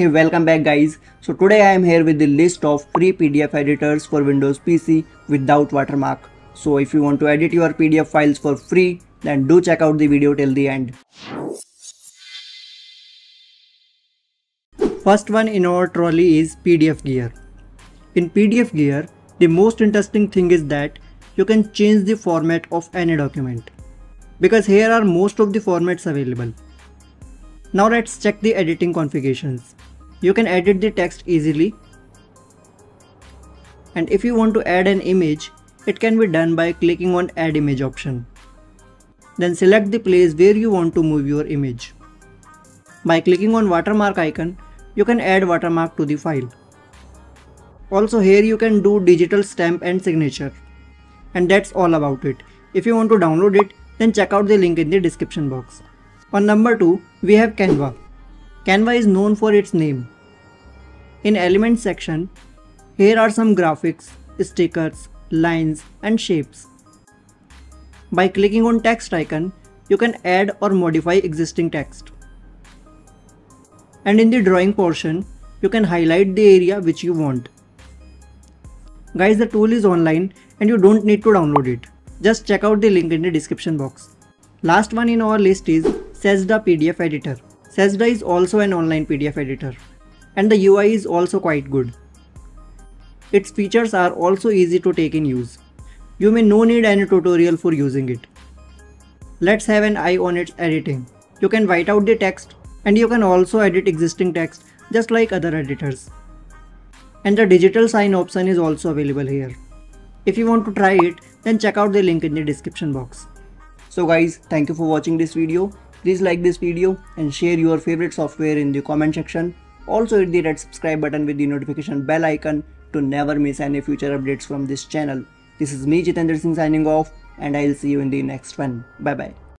Hey welcome back guys. So today I am here with the list of free PDF editors for Windows PC without watermark. So if you want to edit your PDF files for free then do check out the video till the end. First one in our trolley is PDF Gear. In PDF Gear, the most interesting thing is that you can change the format of any document because here are most of the formats available. Now let's check the editing configurations. You can edit the text easily and if you want to add an image, it can be done by clicking on add image option. Then select the place where you want to move your image. By clicking on watermark icon, you can add watermark to the file. Also here you can do digital stamp and signature. And that's all about it. If you want to download it, then check out the link in the description box. On number 2, we have Canva. Canva is known for its name. In Elements section, here are some graphics, stickers, lines and shapes. By clicking on text icon, you can add or modify existing text. And in the drawing portion, you can highlight the area which you want. Guys, the tool is online and you don't need to download it. Just check out the link in the description box. Last one in our list is Sejda PDF Editor. Sejda is also an online PDF editor and the UI is also quite good. Its features are also easy to take in use. You may no need any tutorial for using it. Let's have an eye on its editing. You can write out the text and you can also edit existing text just like other editors. And the digital sign option is also available here. If you want to try it, then check out the link in the description box. So guys, thank you for watching this video. Please like this video and share your favorite software in the comment section. Also hit the red subscribe button with the notification bell icon to never miss any future updates from this channel. This is me Jitendra Singh signing off and I'll see you in the next one. Bye bye.